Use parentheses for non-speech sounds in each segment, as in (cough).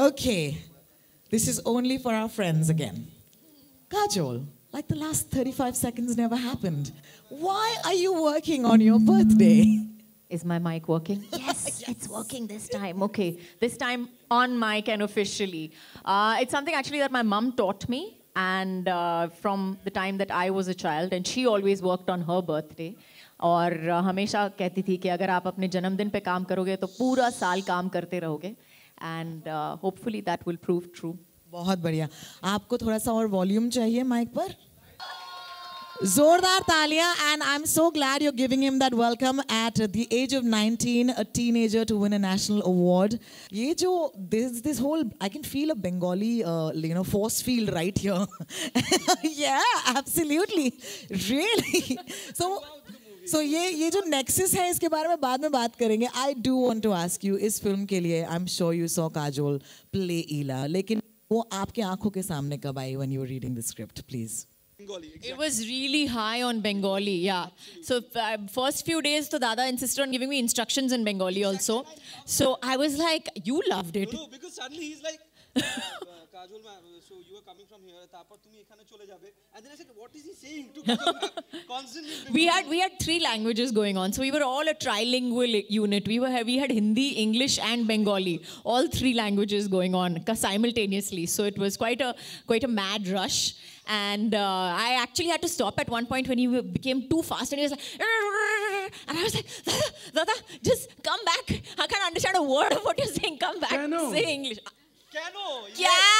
Okay, this is only for our friends again. Kajol, like the last 35 seconds never happened. Why are you working on your birthday? Is my mic working? (laughs) Yes, it's working this time. Okay, this time on mic and officially. Uh, it's something actually that my mum taught me, and uh, from the time that I was a child, and she always worked on her birthday. और हमेशा कहती थी कि अगर आप अपने जन्मदिन पे काम करोगे तो पूरा साल काम करते रहोगे। And hopefully that will prove true बहुत बढ़िया। आपको थोड़ा सा और वॉल्यूम चाहिए माइक पर? जोरदार तालियाँ and I am so glad you giving him that welcome at the age of 19 a teenager to win a national award ये जो this this whole I can feel a Bengali you know force field right here या absolutely really so so so, ये ये जो nexus है इसके बारे में बाद में बात करेंगे I do want to ask you इस फ़िल्म के लिए I am sure you saw Kajol play Eela लेकिन वो आपके आँखों के सामने कब I when you reading the script please Bengali, exactly. It was really high on Bengali, yeah. So uh, first few days, the Dada insisted on giving me instructions in Bengali also. So I was like, you loved it. No, no because suddenly he's like, Kajol ma'am, so you are coming from here, তারপর তুমি এখানে চলে যাবে. And then I said, what is he saying to Kajol ma'am? Constantly. (laughs) we had we had three languages going on, so we were all a trilingual unit. We were we had Hindi, English, and Bengali, all three languages going on simultaneously. So it was quite a quite a mad rush. And uh, I actually had to stop at one point when he became too fast, and he was like, (laughs) and I was like, Dada, (laughs) Dada, just come back. I can't understand a word of what you're saying. Come back. Say English. Cano.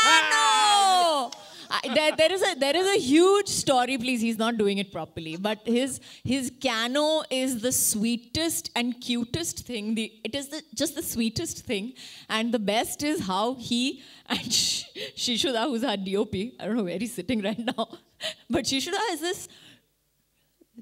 Cano. I, there, there is a there is a huge story. Please, he's not doing it properly. But his his cano is the sweetest and cutest thing. The it is the just the sweetest thing. And the best is how he and (laughs) Shishuda, who's our DOP, I don't know where he's sitting right now, (laughs) but Shishuda is this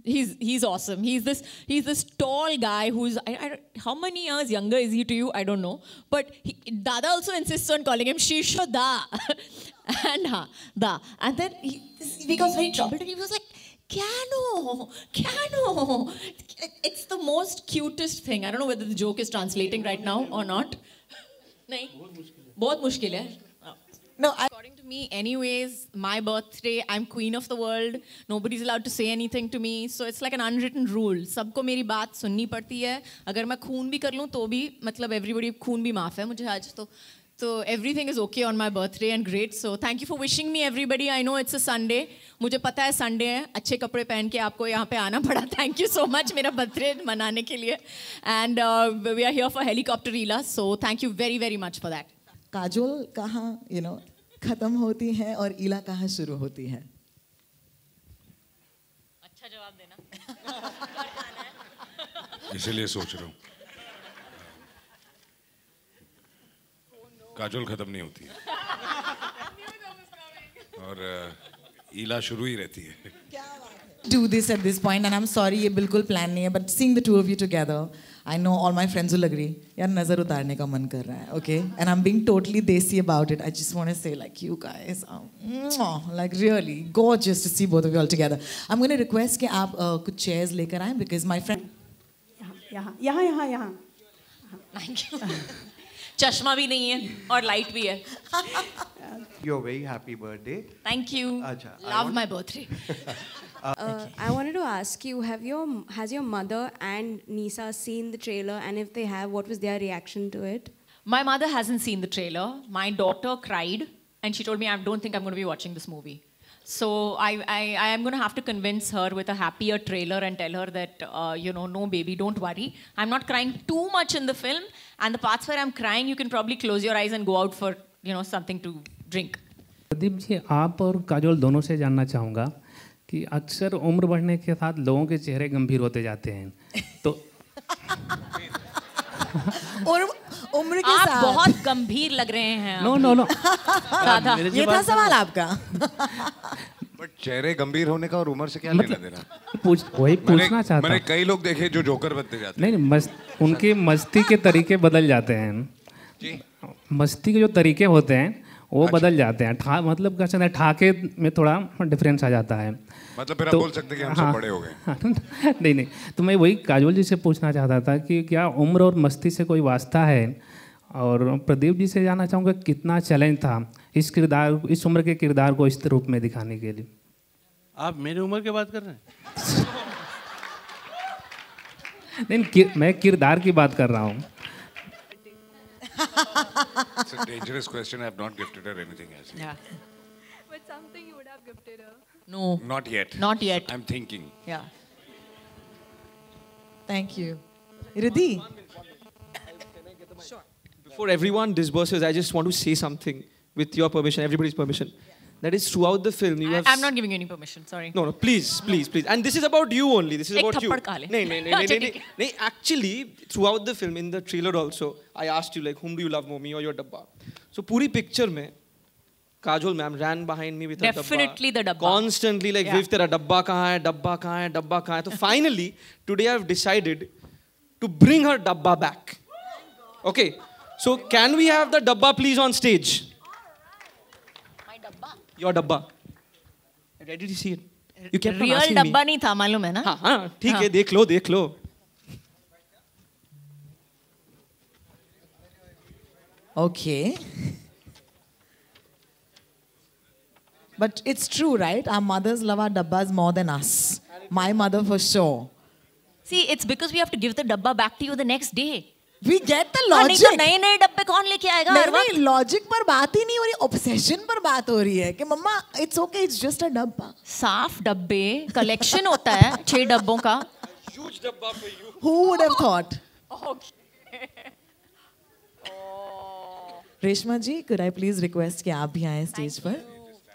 he's he's awesome. He's this he's this tall guy who's I, I, how many years younger is he to you? I don't know. But he, Dada also insists on calling him Shisho Da, (laughs) and ha Da, and then he, he becomes very troubled. And he was like. Cano, Cano. It's the most cutest thing. I don't know whether the joke is translating right now or not. (laughs) नहीं बहुत मुश्किल है No, I, According to me, anyways, my birthday, I'm queen of the world. Nobody's allowed to say anything to me. So it's like an unwritten rule. सबको मेरी बात सुननी पड़ती है अगर मैं खून भी कर लूँ तो भी मतलब everybody खून भी माफ़ है मुझे आज तो तो everything is okay on my birthday and great. So thank you for wishing me everybody. I know it's a Sunday. मुझे पता है संडे है अच्छे कपड़े पहन के आपको यहाँ पे आना पड़ा थैंक यू सो मच मेरा बर्थडे मनाने के लिए and we are here for Helicopter Eela so thank you very very much for that Kajol कहाँ यू नो खत्म होती है और ईला कहाँ शुरू होती है? अच्छा जवाब देना। इसीलिए सोच रहा हूँ। काजोल खत्म नहीं होती है। और ईला शुरू ही रहती है। Do this at this point and I'm sorry ये बिल्कुल प्लान नहीं है but seeing the two of you together I know all my friends will agree यार नज़र उतारने का मन कर रहा है okay and I'm being totally desi about it I just want to say like you guys mwah, like really gorgeous to see both of you all together I'm going to request कि आप uh, कुछ chairs लेकर आएँ because my friend यहाँ यहाँ यहाँ यहाँ thank you चश्मा भी नहीं है और लाइट भी है (laughs) Your very happy birthday. Thank you अच्छा, I love want- my birthday (laughs) Uh, I wanted to ask you: Have your has your mother and Nisa seen the trailer? And if they have, what was their reaction to it? My mother hasn't seen the trailer. My daughter cried and she told me, I don't think I'm going to be watching this movie. So I, I, I am going to have to convince her with a happier trailer and tell her that, uh, you know, no, baby, don't worry. I'm not crying too much in the film. And the parts where I'm crying, you can probably close your eyes and go out for, you know, something to drink. Pradeep ji आप और काजोल दोनों से जानना चाहूँगा कि अक्सर उम्र बढ़ने के साथ लोगों के चेहरे गंभीर होते जाते हैं तो और उम्र के आप साथ बहुत गंभीर लग रहे हैं नो नो नो ये था सवाल आपका चेहरे गंभीर होने का और उम्र से क्या लेना देना? पूछ वही पूछना चाहता मैंने कई लोग देखे जो जोकर बनते जाते नहीं नहीं मस्त उनके मस्ती के तरीके बदल जाते हैं। जी। मस्ती के जो तरीके होते हैं वो अच्छा। बदल जाते हैं। ठा मतलब कैसे ना ठाके में थोड़ा डिफरेंस आ जाता है। मतलब फिर तो, आप बोल सकते हैं कि हम हाँ। सब बड़े हो गए। (laughs) नहीं नहीं। तो मैं वही काजोल जी से पूछना चाहता था कि क्या उम्र और मस्ती से कोई वास्ता है? और प्रदीप जी से जानना चाहूँगा कितना चैलेंज था इस किरदार इस उम्र के किरदार को इस रूप में दिखाने के लिए। आप मेरी उम्र की बात कर रहे हैं नहीं कि, मैं किरदार की बात कर रहा हूँ It's a dangerous question. I have not gifted her anything else. Yeah. But something you would have gifted her. No. Not yet. Not yet. I'm thinking. Yeah. Thank you. Riddhi. Before everyone disperses, I just want to say something with your permission, everybody's permission. That is throughout the film you I, have. I'm not giving you any permission. Sorry. No, no, please, please, please. And this is about you only. This is about you. अच्छा, नहीं ठीक नहीं नहीं actually throughout the film in the trailer also I asked you like whom do you love more me or your dabba so पूरी picture में Kajol ma'am ran behind me with a Definitely the dabba. constantly like Yeah. विव तेरा डब्बा कहाँ है डब्बा कहाँ है डब्बा कहाँ है तो finally today I've decided to bring her dabba back okay so can we have the dabba please on stage My dabba. your dabba ready to see it you kept on Real asking me. डब्बा नहीं था मालूम है ना हाँ हाँ ठीक हाँ। है देख लो देख लो Okay. But it's true, right? Our mothers love our dabbas more than us. My mother for sure. See, it's because we have to give the डब्बा back to you the next day. We get the logic नए नए डब्बे कौन लेके आएगा नहीं, नहीं logic पर बात ही नहीं हो रही ऑब्सेशन पर बात हो रही है कि मम्मा it's okay it's just a डब्बा. साफ़ डब्बे कलेक्शन होता है छह डब्बों का। ह्यूज डब्बा for you who would have thought okay Reshma ji could I please request कि आप भी आए स्टेज पर?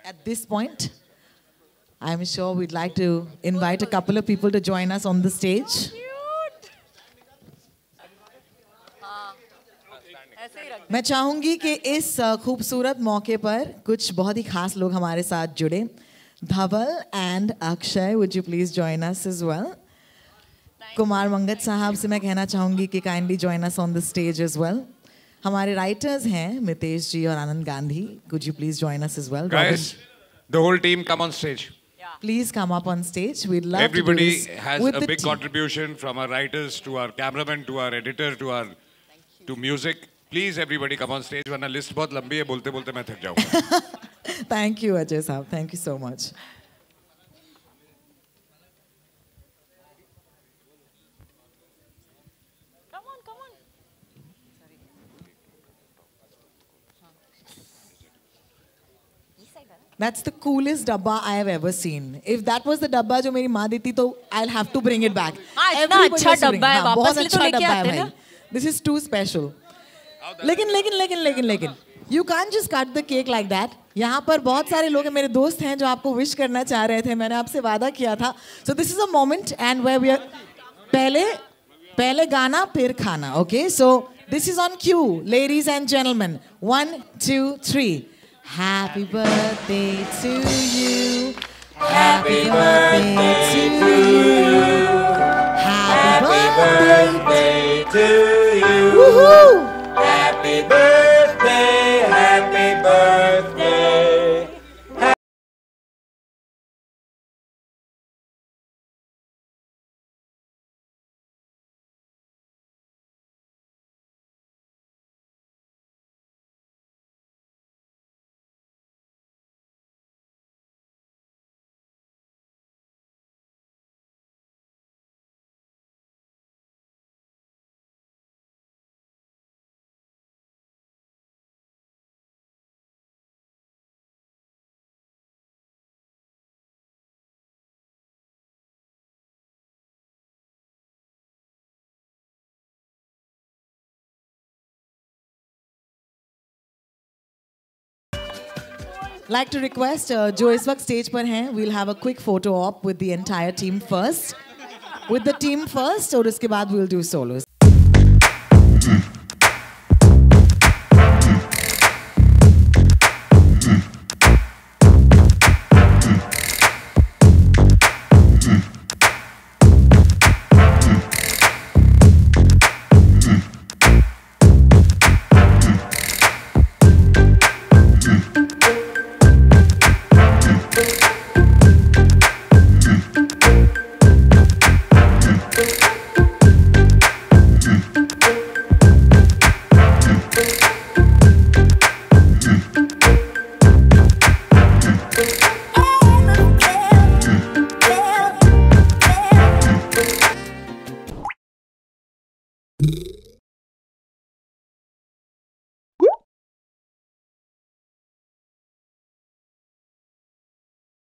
At this point I am sure we'd like to invite a couple of people to join us on the stage मैं चाहूँगी कि इस खूबसूरत मौके पर कुछ बहुत ही खास लोग हमारे साथ जुड़े। Dhaval and Akshay would you please join us as well Kumar Mangat साहब से मैं कहना चाहूँगी कि kindly join us on the stage as well हमारे राइटर्स हैं मितेश जी और Anand Gandhi. Could you please join us as well Guys, the whole team come on stage. Please come up on stage we love Everybody has a big contribution from our writers to our cameraman to our editor to our to music. Please everybody come on stage वरना list बहुत लंबी है बोलते बोलते मैं थक जाऊँगा. Thank you Ajay साहब thank you so much Come on, come on. That's the coolest dabba I have ever seen. If that was the dabba जो मेरी माँ देती तो I'll have to bring it back. हाँ, इतना अच्छा डब्बा है, हाँ, वापस ले तो अच्छा लेके आते भाई. ना। This is too special. लेकिन लेकिन लेकिन लेकिन लेकिन। You can just cut the cake like that यहाँ पर बहुत सारे लोग हैं, मेरे दोस्त हैं जो आपको विश करना चाह रहे थे। मैंने आपसे वादा किया था। So this is a moment and way we are पहले पहले गाना, फिर खाना okay so this is on cue ladies and gentleman one two three happy birthday to you happy birthday to you happy birthday to you Happy birthday, like to request जो इस वक्त stage पर हैं we will have a quick photo op with the entire team first with the team first और उसके बाद we will do Saulos